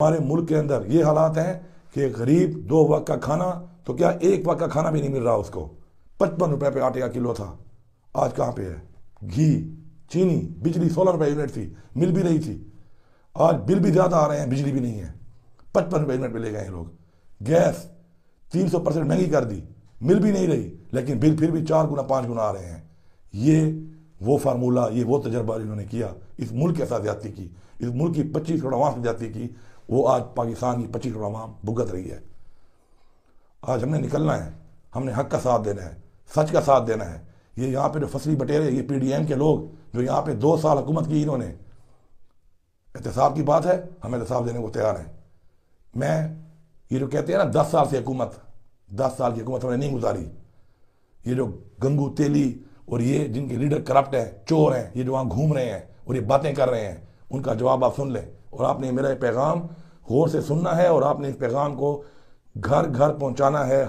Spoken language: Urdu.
ہمارے ملک کے اندر یہ حالات ہیں کہ غریب دو وقت کا کھانا، تو کیا ایک وقت کا کھانا بھی نہیں مل رہا اس کو؟ پچپن روپے پہ آٹے کا کلو تھا۔ آج کہاں پہ ہے؟ گھی، چینی، بجلی سولہ روپے یونٹ تھی۔ مل بھی رہی تھی۔ آج بل بھی زیادہ آ رہے ہیں، بجلی بھی نہیں ہے۔ پچپن روپے یونٹ پہ لے گئے ہیں لوگ۔ گیس، تین سو پرسنٹ مہنگی کر دی۔ مل بھی نہیں رہی، لیکن بل پھر بھی چار گنا، پانچ گنا آ رہے ہیں۔ یہ وہ فارمولہ یہ وہ تجربہ انہوں نے کیا، اس ملک کے ساتھ زیادتی کی، اس ملک کی پچیس کروڑ عوام سے زیادتی کی، وہ آج پاکستان کی پچیس کروڑ عوام بھگت رہی ہے۔ آج ہم نے نکلنا ہے، ہم نے حق کا ساتھ دینا ہے، سچ کا ساتھ دینا ہے۔ یہ یہاں پہ جو فصلی بٹیرے یہ پی ڈی ایم کے لوگ جو یہاں پہ دو سال حکومت کی انہوں نے، احتساب کی بات ہے، ہم احتساب دینے کو تیار ہیں۔ میں یہ جو کہتے ہیں نا، دس سال سے حکومت، دس سال کی حکومت ہم نے نہیں گزاری۔ یہ جو گنگو تیلی اور یہ جن کے لیڈر کرپٹ ہیں، چور ہیں، یہ جو وہاں گھوم رہے ہیں اور یہ باتیں کر رہے ہیں، ان کا جواب آپ سن لیں۔ اور آپ نے میرا یہ پیغام غور سے سننا ہے اور آپ نے اس پیغام کو گھر گھر پہنچانا ہے۔